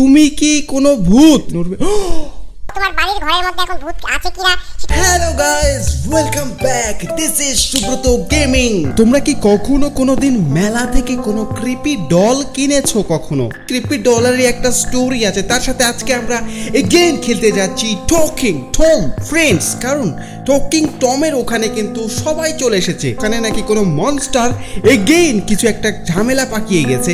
তুমি কি কোনো ভূত? তোমার বাড়ির ঘরের মধ্যে এখন ভূত আছে কিনা? Hello guys welcome back this is Subrata gaming তোমরা কি কখনো কোনোদিন মেলা থেকে কোনো ক্রিপি ডল কিনেছো কখনো? ক্রিপি ডলারই একটা স্টোরি আছে। তার সাথে আজকে আমরা এগেইন খেলতে যাচ্ছি টকিং টম ফ্রেন্ডস কারণ টকিং টমের ওখানে কিন্তু সবাই চলে এসেছে। ওখানে নাকি কোনো মনস্টার এগেইন কিছু একটা ঝামেলা পাকিয়ে গেছে।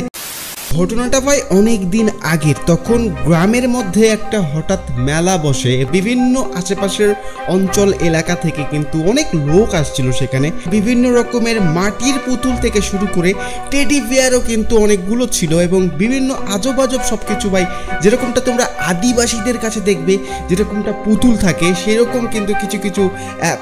ঘটনাটা ভাই অনেক দিন আগের। তখন গ্রামের মধ্যে একটা হঠাৎ মেলা বসে। বিভিন্ন আশেপাশের অঞ্চল এলাকা থেকে কিন্তু অনেক লোক আসছিল সেখানে। বিভিন্ন রকমের মাটির পুতুল থেকে শুরু করে টেডি বিয়ারও কিন্তু অনেকগুলো ছিল এবং বিভিন্ন আজব আজব সব কিছু ভাই। যেরকমটা তোমরা আদিবাসীদের কাছে দেখবে, যেরকমটা পুতুল থাকে, সেরকম কিন্তু কিছু কিছু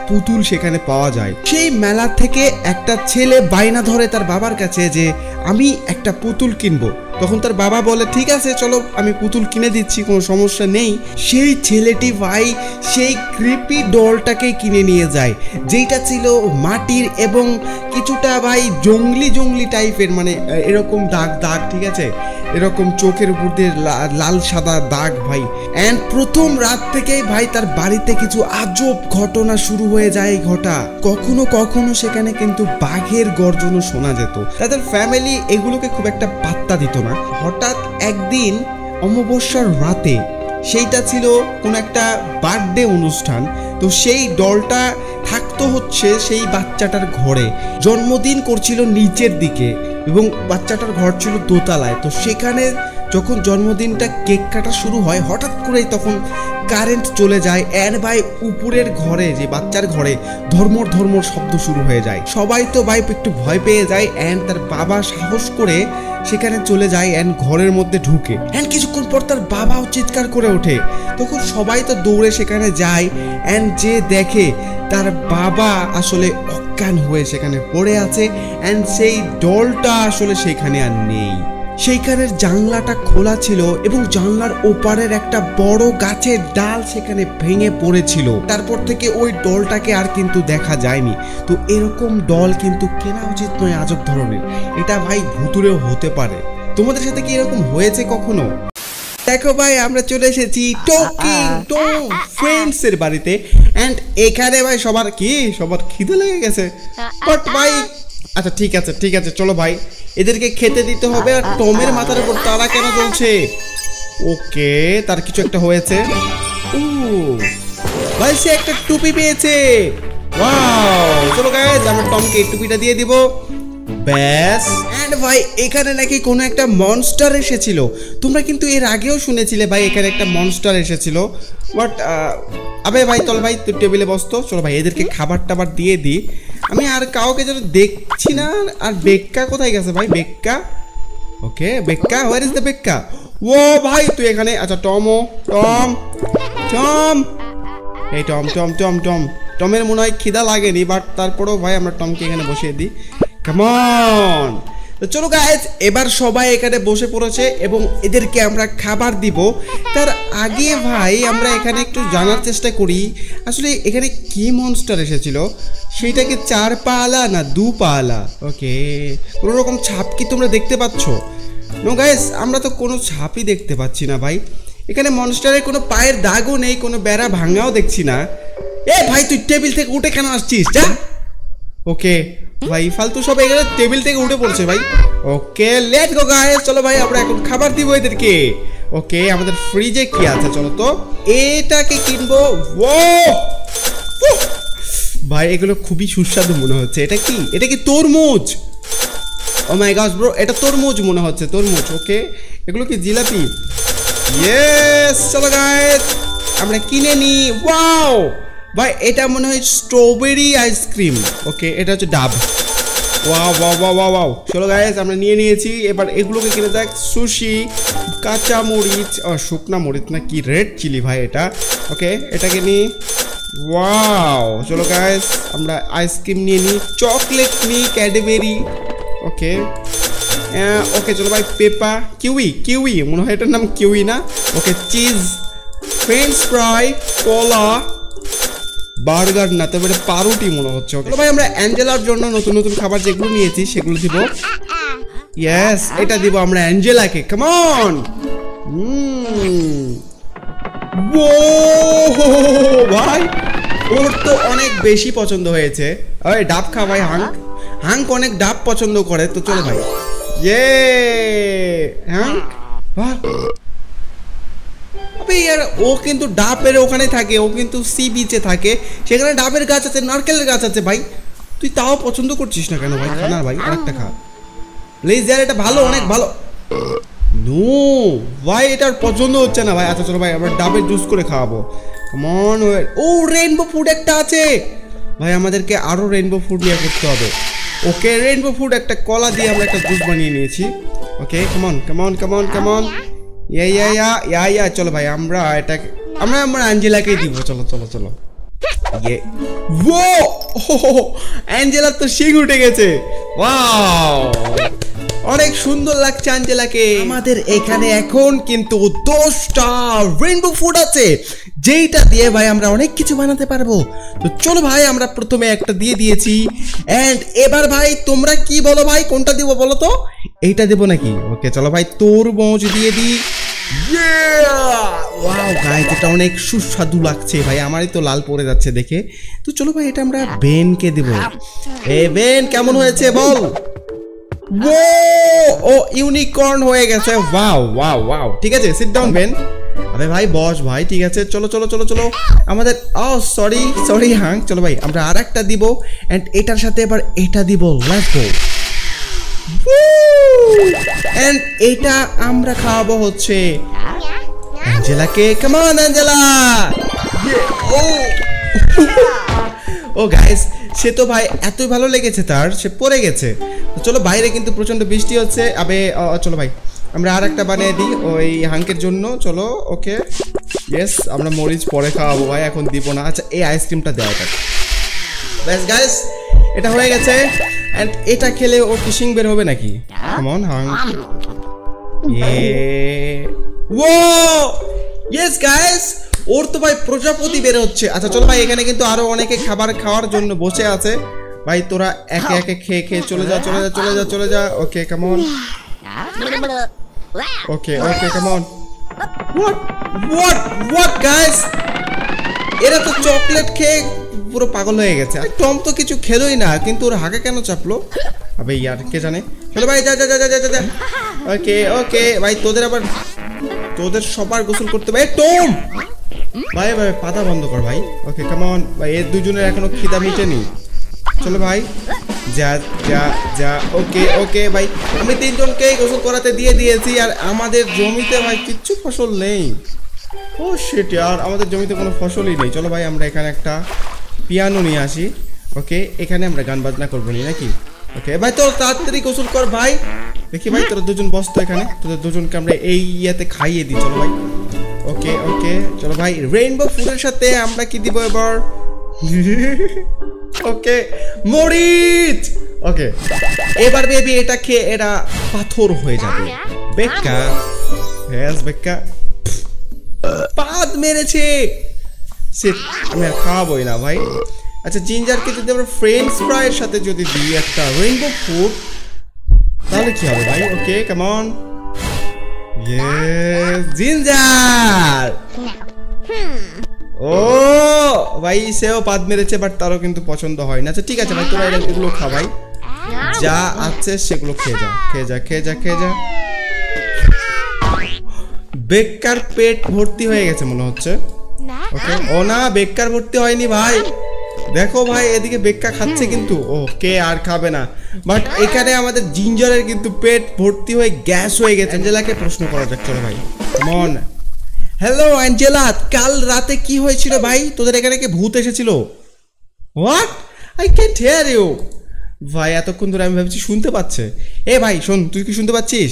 পুতুল সেখানে পাওয়া যায়। সেই মেলা থেকে একটা ছেলে বায়না ধরে তার বাবার কাছে যে, আমি একটা পুতুল কিনবো। তখন তার বাবা বলে, ঠিক আছে, চলো, আমি পুতুল কিনে দিচ্ছি, কোনো সমস্যা নেই। সেই ছেলেটি ভাই সেই ক্রিপি ডলটাকে কিনে নিয়ে যায় যেটা ছিল মাটির এবং কিছুটা ভাই জঙ্গলি জঙ্গলি টাইপের মানে এরকম দাগ দাগ, ঠিক আছে? এরকম চোখের উপর দিয়ে লাল সাদা দাগ, ভাই। অ্যান্ড প্রথম রাত থেকেই, ভাই, তার বাড়িতে কিছু আজব ঘটনা শুরু হয়ে যায় ঘটা। কখনো কখনো সেখানে কিন্তু বাঘের গর্জনও শোনা যেত। তাদের ফ্যামিলি এগুলোকে খুব একটা পাত্তা দিত না। হঠাৎ একদিন, অমাবস্যার রাতে, সেইটা ছিল কোনো একটা বার্থডে অনুষ্ঠান। তো সেই ডলটা থাকতো হচ্ছে সেই বাচ্চাটার ঘরে। জন্মদিন করছিল নিচের দিকে। এবং বাচ্চাটার ঘর ছিল দোতলায়। তো সেখানে যখন জন্মদিনটা কেক কাটা শুরু হয়, হঠাৎ করেই তখন কারেন্ট চলে যায় অ্যান্ড ভাই উপরের ঘরে, যে বাচ্চার ঘরে ধর্মর ধর্মর শব্দ শুরু হয়ে যায়। সবাই তো ভাই একটু ভয় পেয়ে যায় অ্যান্ড তার বাবা সাহস করে সেখানে চলে যায় অ্যান্ড ঘরের মধ্যে ঢুকে। অ্যান্ড কিছুক্ষণ পর তার বাবাও চিৎকার করে ওঠে। তখন সবাই তো দৌড়ে সেখানে যায় অ্যান্ড যে দেখে তার বাবা আসলে অজ্ঞান হয়ে সেখানে পড়ে আছে অ্যান্ড সেই ডলটা আসলে সেখানে আর নেই। সেইখানের জানলাটা খোলা ছিল এবং জানলার ওপারের একটা বড় গাছের ডাল সেখানে ভেঙে পড়েছিল। তারপর থেকে ওই ডলটাকে আর কিন্তু দেখা যায়নি। তো এরকম ডল কিন্তু কেনা উচিত নয় আজব ধরনের। এটা ভাই ভুতুরেও হতে পারে। তোমাদের সাথে কি এরকম হয়েছে কখনো? দেখো ভাই আমরা চলে এসেছি টকিং টম ফ্রেন্ডস এর বাড়িতে। এন্ড এখানে ভাই সবার কি? সবার খিদে লেগে গেছে। বাট ভাই আচ্ছা ঠিক আছে ঠিক আছে চলো ভাই। এদেরকে খেতে দিতে হবে আর টমের মাথার উপর তারা কেন চলছে ওকে, তার কিছু একটা হয়েছে। ও, ভাই, সে একটা টুপি পেয়েছে। ওয়াও, চলো গাইজ আমরা টমকে টুপিটা দিয়ে দিব। ব্যাস। অ্যান্ড ভাই, এখানে নাকি কোনো একটা মনস্টার এসেছিল। তোমরা কিন্তু এর আগেও শুনেছিলে ভাই, এখানে একটা মনস্টার এসেছিল। বাট আবে ভাই, চল ভাই, তুই টেবিলে বসতো চলো ভাই, এদেরকে খাবার টাবার দিয়ে দিই। আমি আর কাউকে যেন দেখছি না। আর বেক্কা কোথায় গেছে ভাই? Becca? Okay Becca? Where is the Becca? ও ভাই, তুই এখানে? আচ্ছা টমো টম। টম। এই টম টম টম টম। টমের মনে হয় খিদা লাগেনি বাট তারপরেও ভাই আমরা টমকে এখানে বসিয়ে দিই। কেমন তো চলো গাইজ এবার সবাই এখানে বসে পড়েছে এবং এদেরকে আমরা খাবার দিব। তার আগে ভাই, আমরা এখানে একটু জানার চেষ্টা করি, আসলে এখানে কি মনস্টার এসেছিল? সেইটা কি চার পালা না দু পালা? ওকে কোনো রকম ছাপ কি তোমরা দেখতে পাচ্ছ? নো গাইস আমরা তো কোনো ছাপই দেখতে পাচ্ছি না ভাই। এখানে মনস্টারের কোনো পায়ের দাগও নেই, কোনো বেড়া ভাঙাও দেখছি না। এ ভাই, তুই টেবিল থেকে উঠে কেন আসছিস? যা! ওকে ভাই, ফালতু সব এখানে টেবিল থেকে উঠে পড়ছে ভাই। ওকে লেট গো গাইস চলো ভাই, আমরা এখন খাবার দিব এদেরকে। ওকে, আমাদের ফ্রিজে কি আছে, চলো তো। এটাকে কিনবো। ও ভাই, এগুলো খুবই সুস্বাদু মনে হচ্ছে। এটা কি? এটা কি তরমুজ? ও মাই গস ব্রো এটা তরমুজ মনে হচ্ছে, তরমুজ ওকে এগুলো কি জিলাপি? ইয়েস চলো গাইস আমরা কিনে নি ওয়াও ভাই, এটা মনে হয় স্ট্রবেরি আইসক্রিম ওকে এটা হচ্ছে ডাব। ওয়াও ওয়াও ওয়াও চলো গাইস আমরা নিয়ে নিয়েছি। এবার এগুলোকে কিনে দেখ, সুশি, কাঁচা মরিচ শুকনা মরিচ না কি রেড চিলি ভাই এটা। ওকে এটাকে নিই। ওয়াও চলো গাইস আমরা আইসক্রিম নিয়ে নিই। চকলেট নিই ক্যাডবেরি ওকে ওকে চলো ভাই পেপা কিউই কিউই মনে হয় এটার নাম কিউই না। ওকে চিজ ফ্রেঞ্চ ফ্রাই কলা বার্গার না, তবে পাউরুটি মনে হচ্ছে ওকে ভাই, আমরা অ্যাঞ্জেলার জন্য নতুন নতুন খাবার যেগুলো নিয়েছি, সেগুলো দিব। ইয়েস এটা দিব আমরা অ্যাঞ্জেলাকে কামন ও ভাই, ওর তো অনেক বেশি পছন্দ হয়েছে। ওই, ডাব খা ভাই, হাঙ্ক। হাঙ্ক অনেক ডাব পছন্দ করে, তো চলো ভাই। ইয়ে হাঙ্ক। আবে ইয়ার ও কিন্তু ডাবের ওখানে থাকে, ও কিন্তু সি বিচে থাকে। সেখানে ডাবের গাছ আছে, নারকেলের গাছ আছে, ভাই। তুই তাও পছন্দ করছিস না কেন ভাই? খানা ভাই, আরেকটা খা। প্লিজ ইয়ার এটা ভালো, অনেক ভালো। নো, ভাই এটার পছন্দ হচ্ছে না ভাই। আচ্ছা চলো ভাই, আমরা ডাবের জুস করে খাওয়াবো। কেমন ও রেইনবো ফুড একটা আছে। ভাই, আমাদেরকে আরও রেইনবো ফুড নিয়ে করতে হবে। ওকে রেইনবো ফুড একটা কলা দিয়ে আমরা একটা জুস বানিয়ে নিয়েছি। ওকে কেমন কেমন কেমন কেমন চলো ভাই, আমরা এটাকে আমরা আমরা অ্যাঞ্জেলাকেই দিব, চলো চলো চলো। ইয়ে ও অ্যাঞ্জেলার তো শিং উঠে গেছে। ওয়াও অনেক সুন্দর লাগছে আঞ্জেলাকে। আমাদের এখানে এখন কিন্তু দশটা রেইনবো ফুড আছে। যেইটা দিয়ে ভাই আমরা অনেক কিছু বানাতে পারব। তো চলো ভাই, আমরা প্রথমে একটা দিয়ে দিয়েছি। এন্ড এবার ভাই, তোমরা কি বলো ভাই? কোনটা দিব বলো তো? এইটা দেবো নাকি? ওকে চলো ভাই, তোর মৌজ দিয়ে দিই। ওয়াও এটা অনেক সুস্বাদু লাগছে, ভাই। আমারই তো লাল পড়ে যাচ্ছে দেখে। তো চলো ভাই, এটা আমরা বেনকে দেব। এ, বেন, কেমন হয়েছে বল? ও ইউনিকর্ন হয়ে গেছে। ওয়াও ওয়াও ওয়াও ঠিক আছে সিট ডাউন বেন। আরে ভাই, বস ভাই, ঠিক আছে। চলো চলো চলো চলো। আমাদের, ও সরি সরি হাং। চলো ভাই, আমরা আর একটা দিব। এন্ড এটার সাথে এবার এটা দিব লেটস গো এন্ড এটা আমরা খাওয়াবো হচ্ছে অ্যাঞ্জেলাকে কেমন অ্যাঞ্জেলা ও ও গাইস সে তো ভাই এতই ভালো লেগেছে তার সে পড়ে গেছে। চলো বাইরে কিন্তু প্রচণ্ড বৃষ্টি হচ্ছে। আবে চলো ভাই আমরা আর একটা বানিয়ে দিই ওই হাঙ্কের জন্য। চলো ওকে। ইয়েস আমরা মরিচ পরে খাওয়াবো ভাই এখন দিব না। আচ্ছা এই আইসক্রিমটা দেওয়া এটা ব্যাস গাইস এটা হয়ে গেছে। অ্যান্ড এটা খেলে ও কিসিং বের হবে নাকি? কেমন হাং ও ইয়েস গাইস ওর তো ভাই প্রজাপতি বের হচ্ছে। আচ্ছা চলো ভাই, এখানে কিন্তু আরও অনেকে খাবার খাওয়ার জন্য বসে আছে। ভাই, তোরা একে একে খেয়ে খেয়ে চলে যা চলে যা চলে যা চলে যা। ওকে কেমন ওকে ওকে কেমন হোয়াট হোয়াট হোয়াট গাইস এরা তো চকলেট খেয়ে পুরো পাগল হয়ে গেছে। টম তো কিছু খেলোই না, কিন্তু ওর হাঁকে কেন চাপলো? আবে, ইয়ার, কে জানে? চলো ভাই, যা যা যা যা যা যা। ওকে ওকে ভাই, তোদের আবার তোদের সবার গোসল করতে ভাই টম! ভাই ভাই, পাতা বন্ধ কর ভাই। ওকে কেমন ভাই এর দুজনের এখনও খিদা মিটেনি চলো ভাই। যা যা যা। ওকে ওকে ভাই। আমি তিনজনকেই গোসল করাতে দিয়ে দিয়েছি আর আমাদের জমিতে ভাই কিচ্ছু ফসল নেই। ও শিট আর আমাদের জমিতে কোনো ফসলই নেই। চলো ভাই, আমরা এখানে একটা পিয়ানো নিয়ে আসি। ওকে এখানে আমরা গান বাজনা করব নি, নাকি? ওকে ভাই, তোর তাড়াতাড়ি গোসল কর ভাই। দেখি ভাই তোরা দুজন বসতো এখানে। তোদের দুজনকে আমরা এই ইয়েতে খাইয়ে দিই চলো ভাই। ওকে ওকে চলো ভাই। রেইনবো ফুডের সাথে আমরা কি দিব এবার? ওকে মরিচ! ওকে এবার বেবি এটা খেয়ে এটা পাথর হয়ে যাবে। বেক্কা। হ্যাঁ বেক্কা। পাদ মেরেছে! সে আমি আর খাওয়াবোই না ভাই। আচ্ছা জিঞ্জারকে যদি আমরা ফ্রেঞ্চ ফ্রাইয়ের সাথে যদি দিই একটা রেইনবো ফুড তাহলে কি হবে ভাই? ওকে কেমন ইয়েস জিঞ্জার ও ভাই সেও পাদ মেরেছে বাট তারও কিন্তু পছন্দ হয় না। আচ্ছা ঠিক আছে ভাই তোরা এগুলো খা ভাই। যা আছে সেগুলো খেয়ে যা খেয়ে যা খেয়ে যা খেয়ে যা। বেকার পেট ভর্তি হয়ে গেছে মনে হচ্ছে। ওকে ও না বেকার ভর্তি হয়নি ভাই। দেখো ভাই এদিকে বেক্কা খাচ্ছে কিন্তু। ও কে আর খাবে না। বাট এখানে আমাদের জিঞ্জারের কিন্তু পেট ভর্তি হয়ে গ্যাস হয়ে গেছে। অ্যাঞ্জেলাকে প্রশ্ন করা যাক চলো ভাই। মন হ্যালো অ্যাঞ্জেলা কাল রাতে কি হয়েছিল ভাই? তোদের এখানে কি ভূত এসেছিল? What I can't hear you ভাই এতক্ষণ ধরে আমি ভাবছি শুনতে পাচ্ছে। এ ভাই শোন তুই কি শুনতে পাচ্ছিস?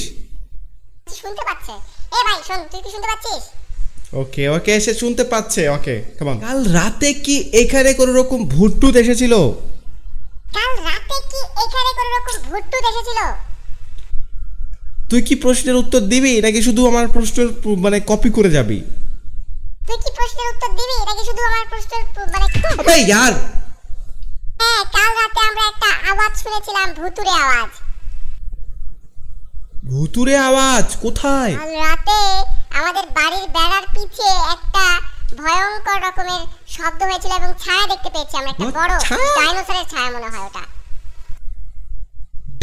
শুনতে পাচ্ছে। এ ভাই শোন তুই কি শুনতে পাচ্ছিস? ওকে ওকে সে শুনতে পাচ্ছে ওকে কেমন কাল রাতে কি এখানে কোনো রকম ভুট্টুত এসেছিল? কাল রাতে কি এখানে কোনো রকম ভুট্টু এসেছিল? তুই কি প্রশ্নের উত্তর দিবি নাকি শুধু আমার প্রশ্নের মানে কপি করে যাবি? তুই কি প্রশ্নের উত্তর দিবি নাকি শুধু আমার প্রশ্নের মানে আবে ইয়ার! হ্যাঁ কাল রাতে আমরা একটা আওয়াজ শুনেছিলাম ভুতুরে আওয়াজ। ভুতুরে আওয়াজ কোথায়? কাল রাতে আমাদের বাড়ির বেড়ার পিছে একটা ভয়ঙ্কর রকমের শব্দ হয়েছিল এবং ছায়া দেখতে পেয়েছি আমরা একটা বড় ডাইনোসরের ছায়া মনে হয় ওটা।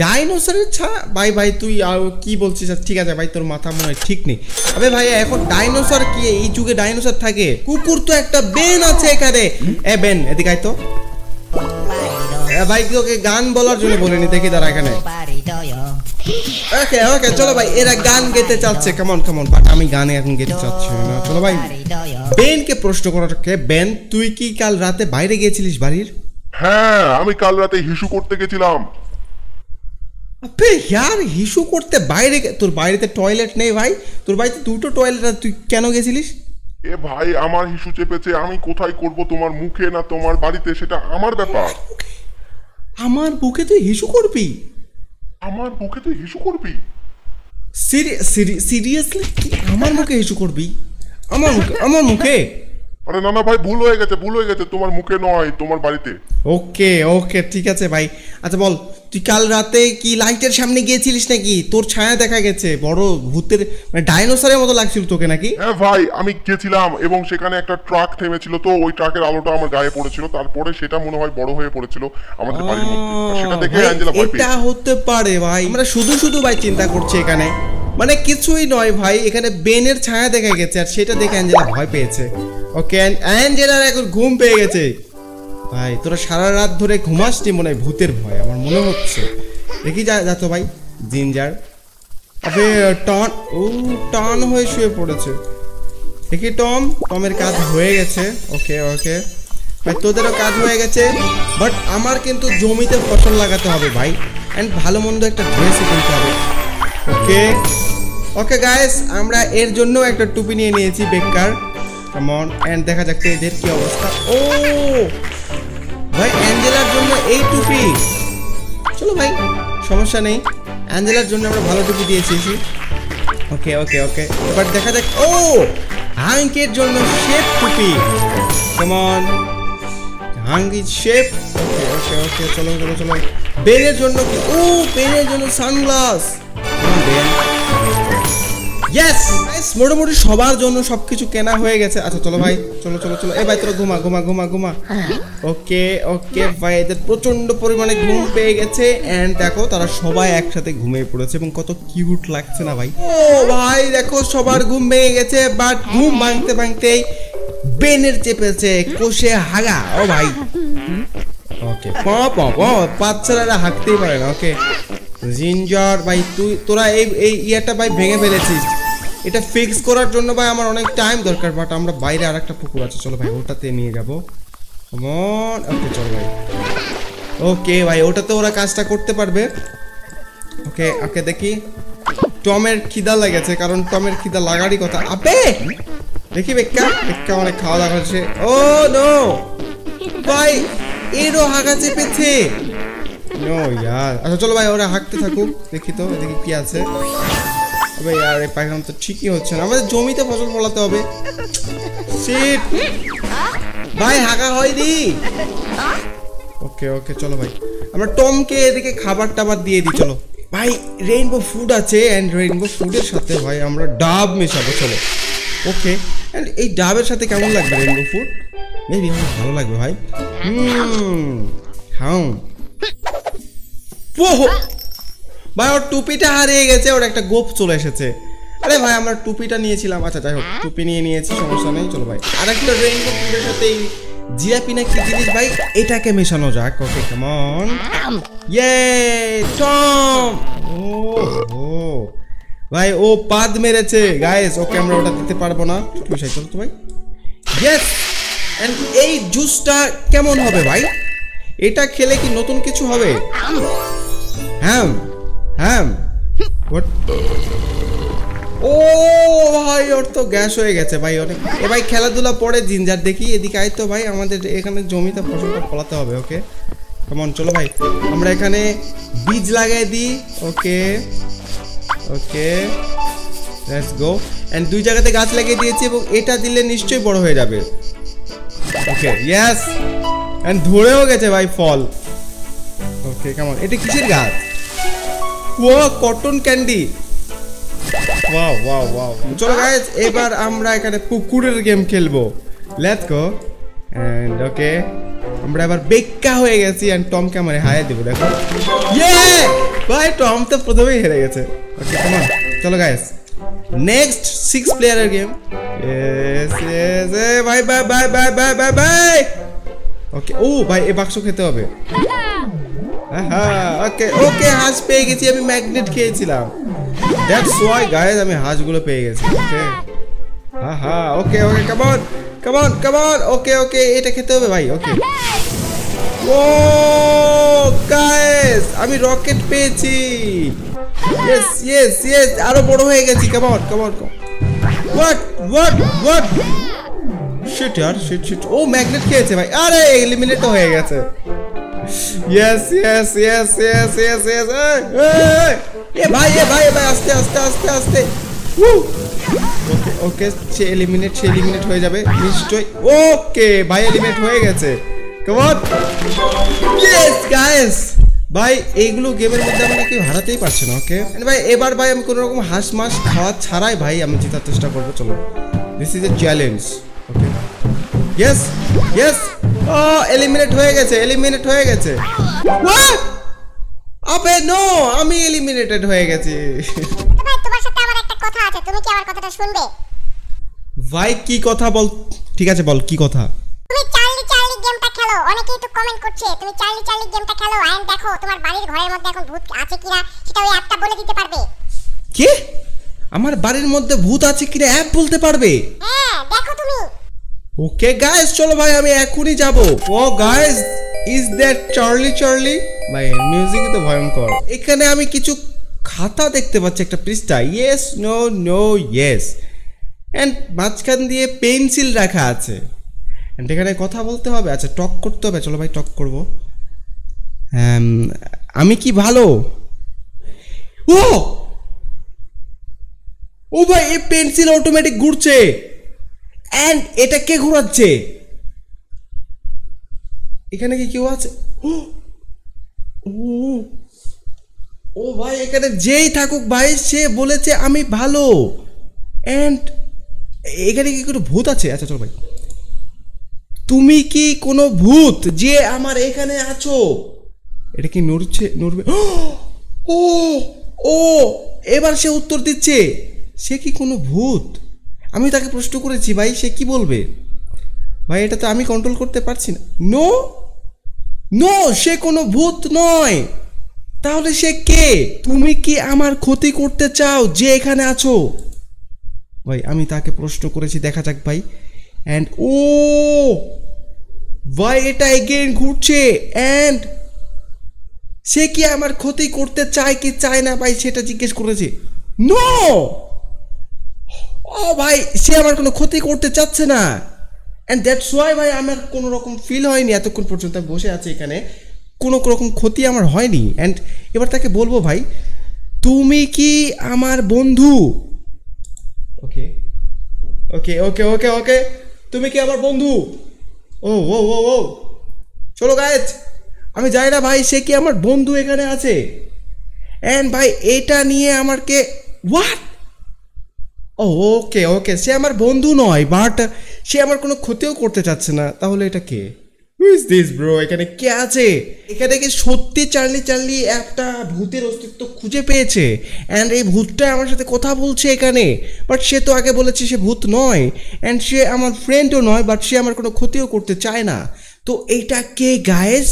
ডাইনোসরের ছাড়া ভাই ভাই তুই আর কি বলছিস? ঠিক আছে ভাই তোর মাথা মনে হয় ঠিক নেই। আবে ভাই এখন ডাইনোসর কি? এই যুগে ডাইনোসর থাকে। কুকুর তো একটা বেন আছে এখানে। এ বেন এদিকে আয় তো। ভাই তোকে গান বলার জন্য বলিনি দেখি দাঁড়া এখানে। ওকে ওকে চলো ভাই এরা গান গেতে চাচ্ছে। কেমন কেমন বাট আমি গানে এখন গেতে চাচ্ছি না। চলো ভাই বেনকে প্রশ্ন করাকে বেন তুই কি কাল রাতে বাইরে গিয়েছিলিস বাড়ির? হ্যাঁ আমি কাল রাতে হিসু করতে গেছিলাম। আবে ইয়ার হিসু করতে বাইরে তোর বাড়িতে টয়লেট নেই ভাই? তোর বাড়িতে দুটো টয়লেট আর তুই কেন গেছিলিস? এ ভাই আমার হিসু চেপেছে আমি কোথায় করব তোমার মুখে না তোমার বাড়িতে সেটা আমার ব্যাপার। আমার বুকে তুই হিসু করবি? আমার মুখে তো হিসু করবি? সিরিয়াসলি আমার মুখে হিসু করবি? আমার মুখে আমার মুখে? আরে না না ভাই ভুল হয়ে গেছে ভুল হয়ে গেছে তোমার মুখে নয় তোমার বাড়িতে। ওকে ওকে ঠিক আছে ভাই। আচ্ছা বল তুই কাল রাতে কি লাইটের সামনে গিয়েছিলিস নাকি? তোর ছায়া দেখা গেছে বড় ভূতের মানে ডাইনোসরের মতো লাগছিল তোকে নাকি? হ্যাঁ ভাই আমি গেছিলাম এবং সেখানে একটা ট্রাক থেমেছিল তো ওই ট্রাকের আলোটা আমার গায়ে পড়েছিল তারপরে সেটা মনে হয় বড় হয়ে পড়েছিল আমাদের বাড়ির মধ্যে। সেটা দেখে অ্যাঞ্জেলা ভয় এটা হতে পারে ভাই আমরা শুধু শুধু ভাই চিন্তা করছি এখানে। মানে কিছুই নয় ভাই এখানে বেনের ছায়া দেখা গেছে আর সেটা দেখে অ্যাঞ্জেলা ভয় পেয়েছে। ওকে অ্যাঞ্জেলার এখন ঘুম পেয়ে গেছে। ভাই, তোরা সারা রাত ধরে ঘুমাসনি মনে হয় ভূতের ভয়, আমার মনে হচ্ছে। দেখি যা যা তো ভাই, জিঞ্জার। আবে, টন, ও, টান হয়ে শুয়ে পড়েছে। দেখি টম, টমের কাজ হয়ে গেছে। ওকে ওকে। ভাই, তোদেরও কাজ হয়ে গেছে, বাট আমার কিন্তু জমিতে ফসল লাগাতে হবে ভাই। অ্যান্ড ভালো মন্দ একটা ড্রেসও কিনতে হবে। ওকে। ওকে, গাইস, আমরা এর জন্য একটা টুপি নিয়ে নিয়েছি বেকার। কেমন অ্যান্ড দেখা যাক এদের কি অবস্থা। ও! ভাই, অ্যাঞ্জেলার জন্য এই টুপি। চলো ভাই, সমস্যা নেই। অ্যাঞ্জেলার জন্য আমরা ভালো টুপি দিয়েছি ওকে ওকে ওকে এবার দেখা যাক, ও! হাঙ্কের জন্য শেপ টুপি। কেমন হাঙ্কি শেপ। ওকে ওকে ওকে চলো চলো চলো। বেনের জন্য কি? ও, বেনের জন্য সানগ্লাস। বেন। ইয়েস মোটামুটি সবার জন্য সবকিছু কেনা হয়ে গেছে। আচ্ছা চলো ভাই চলো চলো চলো। এ ভাই তোরা ঘুমা ঘুমা ঘুমা ঘুমা। ওকে ওকে ভাই এদের প্রচণ্ড পরিমাণে ঘুম পেয়ে গেছে। এন্ড দেখো তারা সবাই একসাথে ঘুমিয়ে পড়েছে এবং কত কিউট লাগছে না ভাই? ও ভাই দেখো সবার ঘুম ভেঙে গেছে বাট ঘুম ভাঙতে ভাঙতেই বেনের চেপেছে কোষে হাগা। ও ভাই। ওকে প প প বাচ্চারা হাঁটতেই পারে না ওকে। জিঞ্জার ভাই তুই তোরা এই এই ইয়েটা ভাই ভেঙে ফেলেছিস। এটা ফিক্স করার জন্য ভাই আমার অনেক টাইম দরকার বাট আমরা বাইরে আর একটা পুকুর আছে। চলো ভাই, ওটাতে নিয়ে যাব। ওকে চলো ভাই। ওকে ভাই, ওটাতে ওরা কাজটা করতে পারবে। ওকে ওকে দেখি। টমের খিদা লেগেছে, কারণ টমের খিদা লাগারই কথা। আপে দেখি বেক্কা বেক্কা অনেক খাওয়া দাওয়া করছে ও নো ভাই, এরও হাগা চেপেছে। নো ইয়ার আচ্ছা চলো ভাই, ওরা হাঁকতে থাকুক। দেখি তো দেখি কি আছে। তবে ইয়ার এই পায়খানা তো ঠিকই হচ্ছে না। আমাদের জমিতে ফসল ফলাতে হবে। ভাই, হাঁকা হয়নি ওকে ওকে চলো ভাই। আমরা টমকে এদিকে খাবার টাবার দিয়ে দিই, চলো। ভাই রেইনবো ফুড আছে অ্যান্ড রেইনবো ফুডের সাথে ভাই আমরা ডাব মেশাবো, চলো। ওকে অ্যান্ড এই ডাবের সাথে কেমন লাগবে রেইনবো ফুড মেবি আমার ভালো লাগবে ভাই। হুম হাউ ওহো! ভাই ওর টুপিটা হারিয়ে গেছে ওর একটা গোপ চলে এসেছে। আরে ভাই আমরা টুপিটা নিয়েছিলাম। আচ্ছা যাই হোক টুপি নিয়ে নিয়েছি সমস্যা নেই চলো ভাই। আর একটা রেইনবো ফুডের সাথে এই জিলাপি না কি জিনিস ভাই? এটাকে মেশানো যাক ওকে কেমন ইয়ে টম ও ভাই ও পাদ মেরেছে। গাইস ওকে আমরা ওটা দিতে পারব না। বিষয় চলো তো ভাই। ইয়েস এন্ড এই জুসটা কেমন হবে ভাই? এটা খেলে কি নতুন কিছু হবে? হ্যাম হোয়াট ও ভাই ওর তো গ্যাস হয়ে গেছে ভাই অনেক। এ ভাই খেলাধুলা পরে জিঞ্জার দেখি এদিকে আয় তো ভাই আমাদের এখানে জমিতে ফসলটা ফলাতে হবে ওকে? কেমন চলো ভাই। আমরা এখানে বীজ লাগাই দিই ওকে? ওকে? লেটস গো এন্ড দুই জায়গাতে গাছ লাগিয়ে দিয়েছি এবং এটা দিলে নিশ্চয়ই বড় হয়ে যাবে। ওকে ইয়েস এন্ড ধরেও গেছে ভাই ফল। ওকে কেমন এটা কিসের গাছ? ও cotton candy. Wow wow wow চলো গাইস এবার আমরা এখানে পুকুরের গেম খেলব। লেটস গো এন্ড ওকে আমরা এবার বেক্কা হয়ে গেছি এন্ড টমকে আমরা হারিয়ে দেবো দেখো। ইয়ে ভাই টম তো প্রথমেই হেরে গেছে। ওকে কাম অন চলো গাইস নেক্সট সিক্স প্লেয়ারের গেম ইয়েস ইয়েস এ bye bye bye bye bye bye bye okay ও ভাই এ বাক্স খেতে হবে। ওকে ওকে হাঁস পেয়ে গেছি, আমি ম্যাগনেট খেয়েছিলাম। দ্যাটস ওয়াই গাইস আমি হাঁসগুলো পেয়ে গেছি ওকে হ্যাঁ okay okay come on come on come on okay okay, এটা খেতে হবে ভাই, ওকে। ও গাইস আমি রকেট পেয়েছি। ইয়েস ইয়েস ইয়েস আরও বড় হয়ে গেছি come on come on what what what shit यार শিট শিট ও ম্যাগনেট খেয়েছে ভাই, আরে এলিমিনেট হয়ে গেছে। Yes yes yes yes yes yes এ ভাই এ ভাই ভাই আস্তে আস্তে আস্তে আস্তে ওকে ওকে সে এলিমিনেট সে এলিমিনেট হয়ে যাবে, নিশ্চয়ই। ওকে ভাই এলিমিনেট হয়ে গেছে। কেমন ইয়েস গাইস ভাই, এইগুলো গেমের মধ্যে আমরা কেউ হারাতেই পারছে না ওকে ভাই, এবার ভাই, আমি কোনো রকম হাঁস মাস খাওয়া ছাড়াই ভাই, আমি জেতার চেষ্টা করব, চলো। This is a challenge okay yes yes O eliminate হয়ে গেছে এলিমিনেট হয়ে গেছে? আবে নো আমি এলিমিনেটেড হয়ে গেছি। তোমার সাথে আমার একটা কথা আছে তুমি কি আমার কথাটা শুনবে? ভাই কি কথা বল ঠিক আছে বল কি কথা? তুমি চার্লি চার্লি গেমটা খেলো অনেকেই তো কমেন্ট করছে তুমি চার্লি চার্লি গেমটা খেলো এন্ড দেখো তোমার বাড়ির ঘরের মধ্যে এখন ভূত আছে কিনা সেটা ওই অ্যাপটা বলে দিতে পারবে। কে? আমার বাড়ির মধ্যে ভূত আছে কিনা অ্যাপ বলতে পারবে? হ্যাঁ দেখো তুমি। ওকে গাইস চলো ভাই, আমি এখনই যাব। ও guys is that Charlie Charlie ভাই মিউজিক তো ভয়ঙ্কর। এখানে আমি কিছু খাতা দেখতে পাচ্ছি একটা পৃষ্ঠা। Yes no no yes and মাঝখান দিয়ে পেন্সিল রাখা আছে। অ্যান্ড এখানে কথা বলতে হবে। আচ্ছা টক করতে হবে। চলো ভাই টক করব। হ্যাঁ আমি কি ভালো? ও! ও ভাই, এই পেন্সিল অটোমেটিক ঘুরছে। অ্যান্ড এটা কে ঘোরাচ্ছে? এখানে কি কেউ আছে? ও ভাই, এখানে যেই থাকুক ভাই, সে বলেছে আমি ভালো। অ্যান্ড এখানে কি কোনো ভূত আছে? আচ্ছা চলো ভাই। তুমি কি কোনো ভূত যে আমার এখানে আছো? এটা কি নড়ছে, নড়বে? ও ও, এবার সে উত্তর দিচ্ছে, সে কি কোনো ভূত? আমি তাকে প্রশ্ন করেছি, ভাই, সে কি বলবে? ভাই, এটা তো আমি কন্ট্রোল করতে পারছি না। নো নো সে কোনো ভূত নয়। তাহলে সে কে? তুমি কি আমার ক্ষতি করতে চাও যে এখানে আছো? ভাই, আমি তাকে প্রশ্ন করেছি, দেখা যাক, ভাই। অ্যান্ড ও! ভাই, এটা এগেন ঘুরছে। অ্যান্ড সে কি আমার ক্ষতি করতে চায় কি চায় না, ভাই, সেটা জিজ্ঞেস করেছে। নো ও ভাই, সে আমার কোনো ক্ষতি করতে চাচ্ছে না। অ্যান্ড দ্যাটস ওয়াই ভাই আমার কোনো রকম ফিল হয়নি এতক্ষণ পর্যন্ত বসে আছি এখানে। কোনো রকম ক্ষতি আমার হয়নি। অ্যান্ড এবার তাকে বলব ভাই, তুমি কি আমার বন্ধু? ওকে ওকে ওকে ওকে ওকে তুমি কি আমার বন্ধু? ও ও ও ও। চলো গায়েজ আমি জানি না ভাই, সে কি আমার বন্ধু এখানে আছে? অ্যান্ড ভাই, এটা নিয়ে আমারকে হোয়াট ও ওকে ওকে সে আমার বন্ধু নয় বাট সে আমার কোনো ক্ষতিও করতে চাচ্ছে না। তাহলে এটা কে? ইজ দিস ব্রো এখানে কে আছে? এখানে কি সত্যি চার্লি চার্লি একটা ভূতের অস্তিত্ব খুঁজে পেয়েছে? অ্যান্ড এই ভূতটা আমার সাথে কথা বলছে এখানে। বাট সে তো আগে বলেছে সে ভূত নয়। অ্যান্ড সে আমার ফ্রেন্ডও নয় বাট সে আমার কোনো ক্ষতিও করতে চায় না। তো এইটা কে গায়েস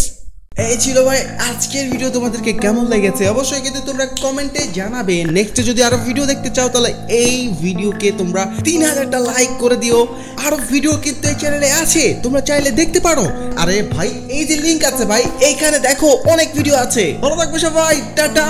এই ছিল ভাই, আজকের ভিডিও তোমাদেরকে কেমন লেগেছে? অবশ্যই কিন্তু তোমরা কমেন্টে জানাবে। নেক্সটে যদি আরও ভিডিও দেখতে চাও, তাহলে এই ভিডিওকে তোমরা তিন হাজারটা লাইক করে দিও। আরও ভিডিও কিন্তু এই চ্যানেলে আছে, তোমরা চাইলে দেখতে পারো। আরে ভাই, এই যে লিঙ্ক আছে ভাই, এইখানে দেখো, অনেক ভিডিও আছে। ভালো থাকবে সবাই, টাটা!